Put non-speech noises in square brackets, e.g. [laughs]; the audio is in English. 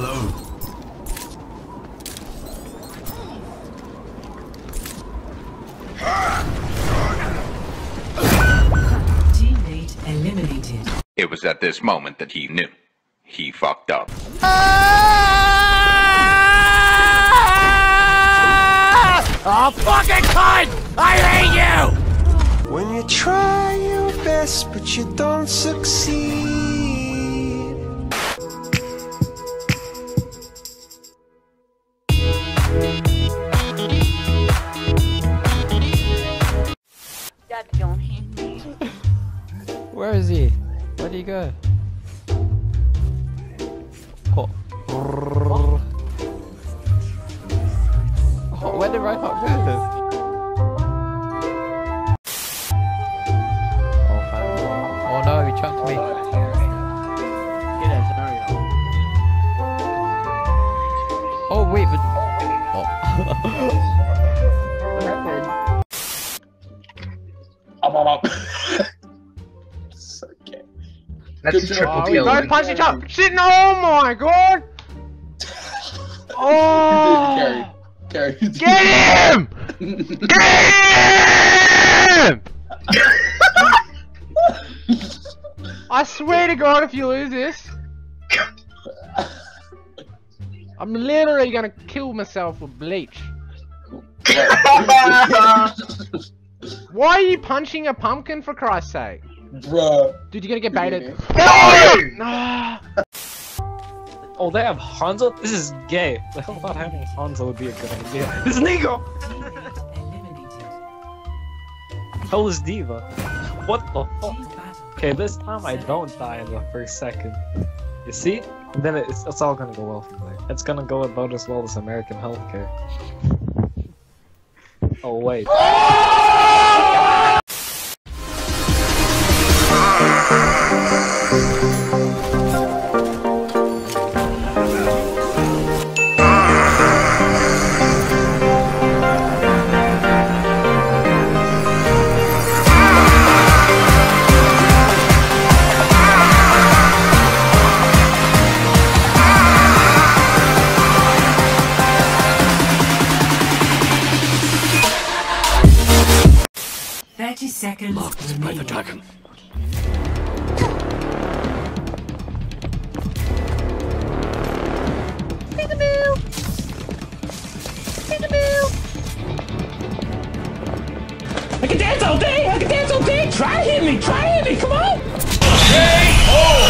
Hello. Teammate eliminated. It was at this moment that he knew. He fucked up. Ah! Oh, fucking cunt! I hate you! When you try your best but you don't succeed. Where is he? Where'd he go? Oh. Oh, where did Reinhardt go? Oh, [laughs] man. Oh no, he chunked me. Oh wait, but [laughs] so gay. [laughs] That's Good a triple Oh, kill. both punch each other. Shit, no, oh my god! [laughs] Oh! Carry. Carry. Get him! Get him! I swear to God, if you lose this, I'm literally gonna kill myself with bleach. [laughs] Why are you punching a pumpkin for Christ's sake? Bruh. Dude, you're gonna get baited. No! [laughs] Oh, they have Hanzo? This is gay. The hell thought having Hanzo would be a good idea. [laughs] This is Nico! Hell is D.Va. What the fuck? Okay, this time I don't die in the first second. You see? And then it's, it's all gonna go well from there. It's gonna go about as well as American healthcare. Oh, wait. [laughs] 30 seconds. Marked remaining. by the dragon. Peekaboo! Peekaboo! I can dance all day! I can dance all day! Try to hit me! Try to hit me! Come on! K.O.